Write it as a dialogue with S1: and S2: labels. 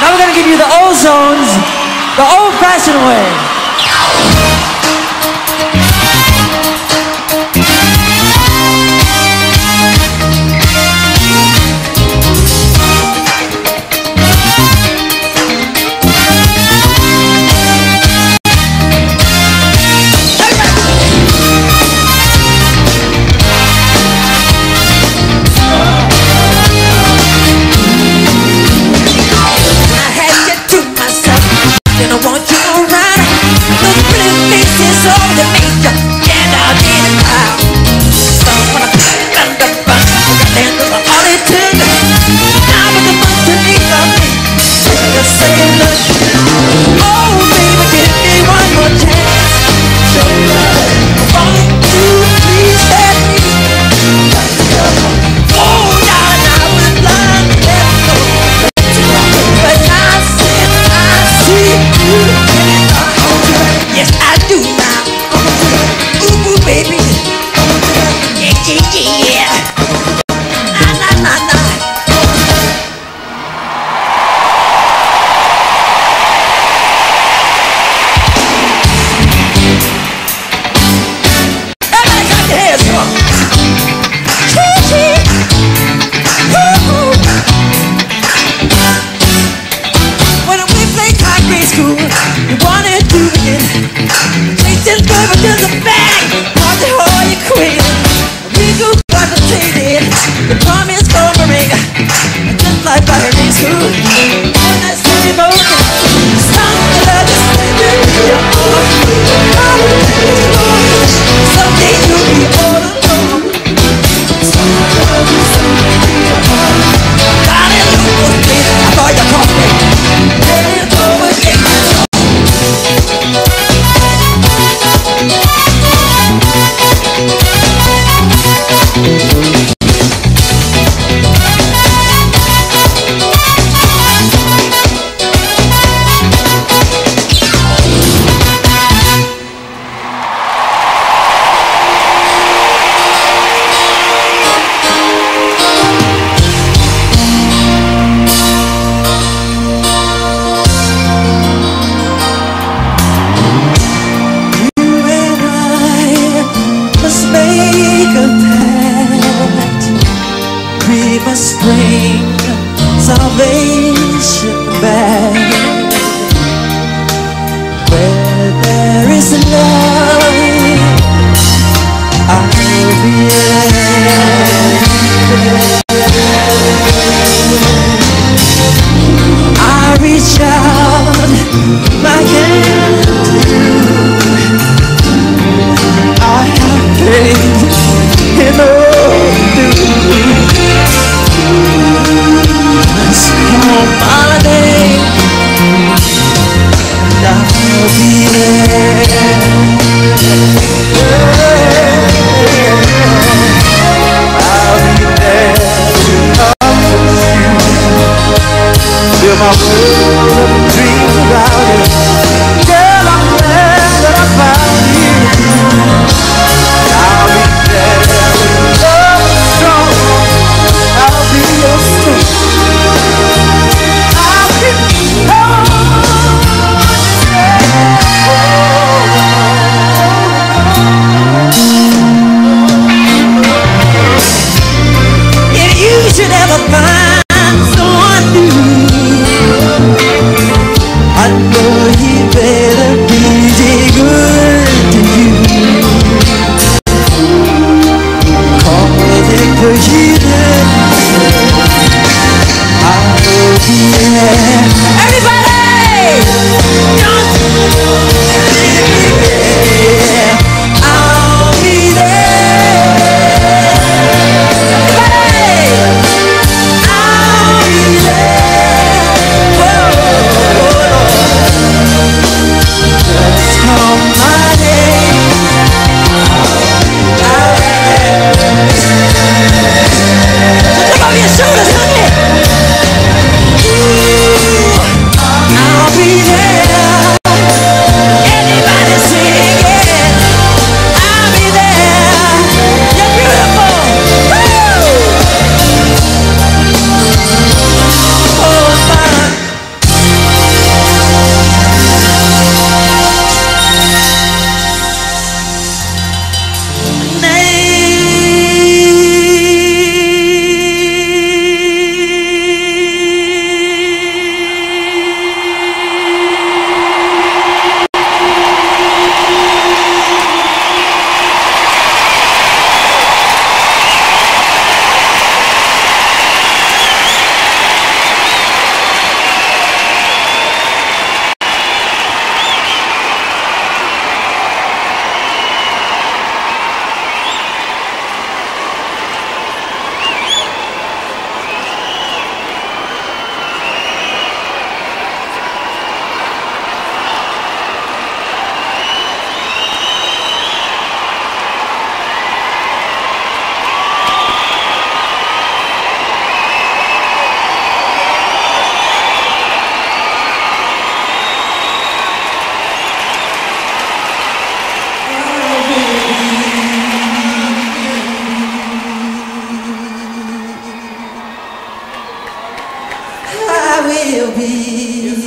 S1: now we're gonna give you the old zones the old-fashioned way.
S2: करना my Yes. Will be.